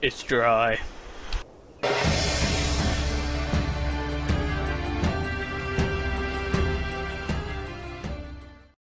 It's dry.